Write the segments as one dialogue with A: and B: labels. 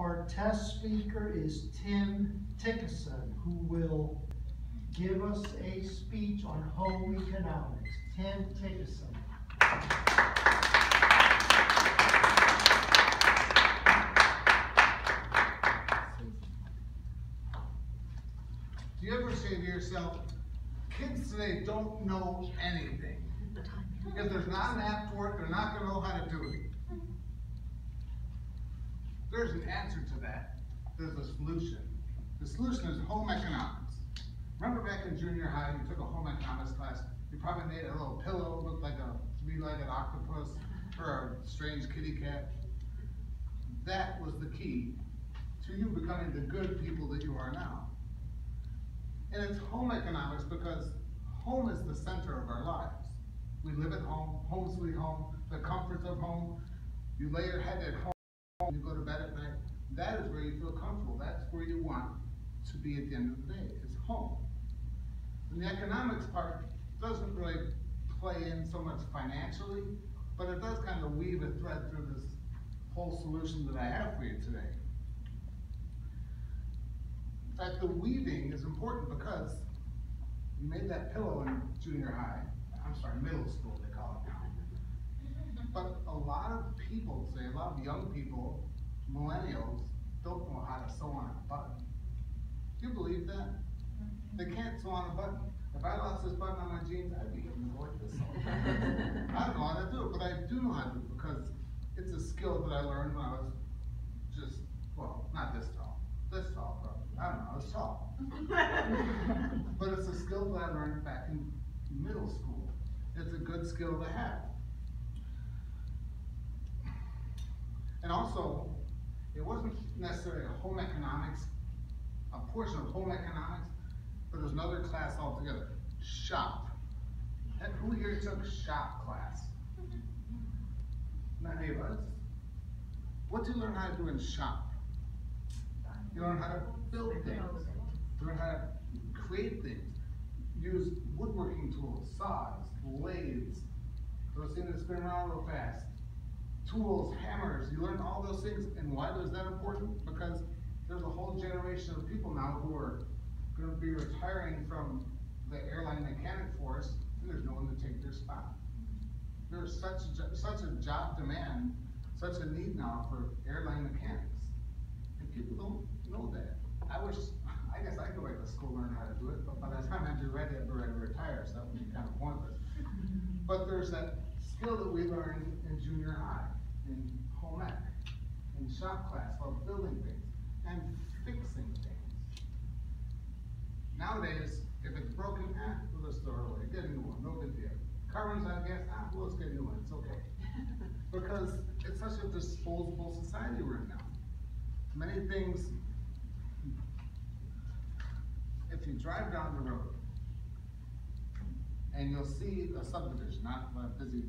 A: Our test speaker is Tim Tickerson, who will give us a speech on home economics. Tim Tickerson.
B: Do you ever say to yourself, kids today don't know anything? If there's not an app for it, they're not gonna know how to do it. There's an answer to that. There's a solution. The solution is home economics. Remember back in junior high, you took a home economics class, you probably made a little pillow, looked like a three-legged octopus or a strange kitty cat. That was the key to you becoming the good people that you are now. And it's home economics because home is the center of our lives. We live at home, home sweet home, the comforts of home. You lay your head at home, you go to bed at night. That is where you feel comfortable. That's where you want to be at the end of the day. It's home. And the economics part doesn't really play in so much financially, but it does kind of weave a thread through this whole solution that I have for you today. In fact, the weaving is important because you made that pillow in junior high. I'm sorry, middle school, they call it now. But a lot of people today, a lot of young people, millennials, don't know how to sew on a button. Do you believe that? Mm-hmm. They can't sew on a button. If I lost this button on my jeans, I'd be annoyed this I don't know how to do it, but I do know how to do it because it's a skill that I learned when I was just, well, not this tall, this tall probably. I don't know, I was tall. but it's a skill that I learned back in middle school. It's a good skill to have. And also, it wasn't necessarily a home economics, a portion of home economics, but it was another class altogether, shop. And who here took shop class? Not any of us. What do you learn how to do in shop? You learn how to build things, You learn how to create things, use woodworking tools, saws, lathes, those things that spin around real fast, tools, hammers, you learn all those things, and why is that important? Because there's a whole generation of people now who are gonna be retiring from the airline mechanic force, and there's no one to take their spot. There's such, a- such a job demand, such a need now for airline mechanics. And people don't know that. I wish, I guess I could go back to school, learn how to do it, but by the time be ready, I'd to retire, so that would be kind of pointless. But there's that skill that we learned in junior high, in home ec, in shop class, while building things and fixing things. Nowadays, if it's broken, eh, we'll just throw it away, get a new one, no big deal. Car runs out of gas, ah, we'll just get a new one, it's okay. Because it's such a disposable society we're in now. Many things, if you drive down the road, and you'll see a subdivision, not a busy,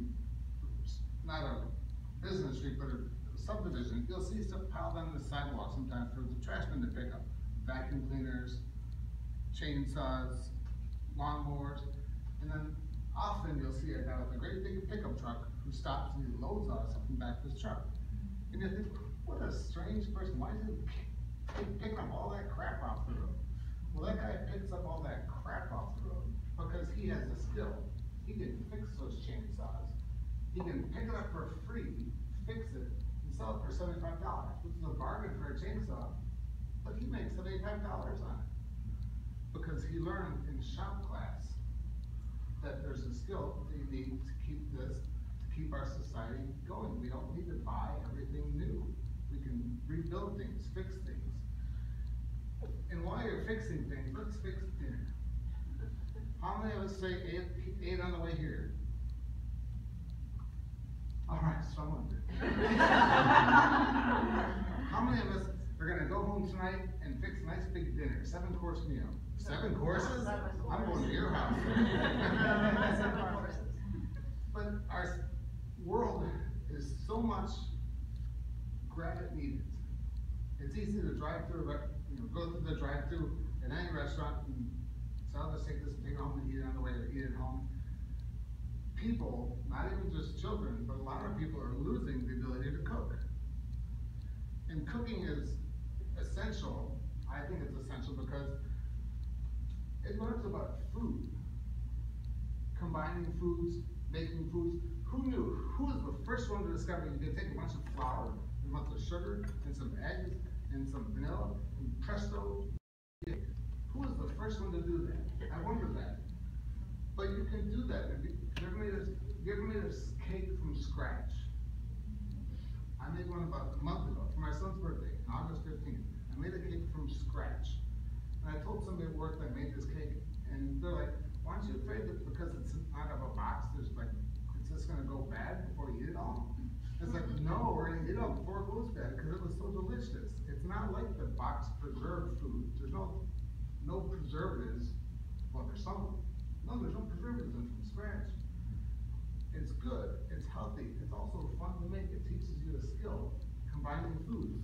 B: not a business street, but a subdivision, you'll see stuff piled on the sidewalk sometimes for the trashmen to pick up. Vacuum cleaners, chainsaws, lawnmowers, and then often you'll see a guy with a great big pickup truck who stops and he loads in the back of his truck. And you think, what a strange person, why is he pick- picking up all that crap off the road? Well, that guy picks up all that crap off the road because he has a skill. He can fix those chainsaws. He can pick it up for free, fix it, and sell it for seventy-five dollars, which is a bargain for a chainsaw. But he makes seventy-five dollars on it. Because he learned in shop class that there's a skill that you need to keep this, to keep our society going. We don't need to buy everything new. We can rebuild things, fix things. And while you're fixing things, let's fix dinner. How many of us say ate, ate on the way here? All right, someone did. How many of us are gonna go home tonight and fix a nice big dinner, seven course meal? Seven courses? I'm going to your house. But our world is so much grab it needed. It's easy to drive through, a you know, go through the drive-through at any restaurant and say, I'll just take this thing home and eat on the way or eat it home. People, not even just children, but a lot of people are losing the ability to cook. And cooking is essential, I think it's essential because it learns about food. Combining foods, making foods. Who knew? Who was the first one to discover you can take a bunch of flour, a bunch of sugar, and some eggs, and some vanilla, and presto, cake? Who was the first one to do that? I wonder that. But you can do that. Ever made a, you ever made cake from scratch? I made one about a month ago for my son's birthday, August fifteenth. I made a cake from scratch. And I told somebody at work that I made this cake, and they're like, why aren't you afraid that because it's out of a box, there's like, it's just gonna go bad before you eat it all? It's like, no, we're gonna eat it all before it goes bad, because it was so delicious. It's not like the box preserved food, there's no, no preservatives, well, there's some, no, there's no preservatives in from scratch. It's good, it's healthy, it's also fun to make, it teaches you a skill, combining foods.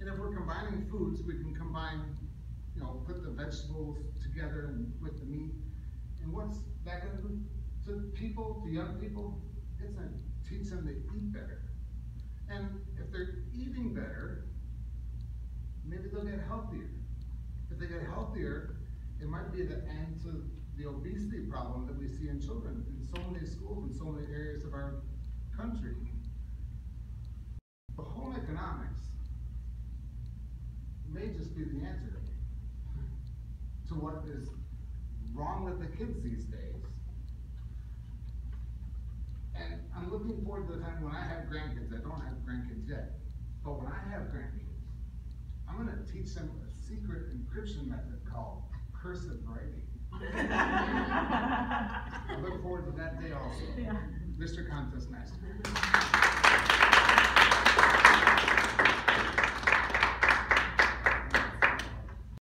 B: And if we're combining foods, we can combine, you know, put the vegetables together and with the meat. And what's that gonna do to people, to young people? It's gonna teach them to eat better. And if they're eating better, maybe they'll get healthier. If they get healthier, it might be the end to the obesity problem that we see in children in so many schools in so many areas of our country. The home economics may just be the answer to what is wrong with the kids these days. And I'm looking forward to the time when I have grandkids. I don't have grandkids yet. But when I have grandkids, I'm gonna teach them secret encryption method called cursive writing. I look forward to that day also.
C: Yeah.
B: Mr. Contest Master.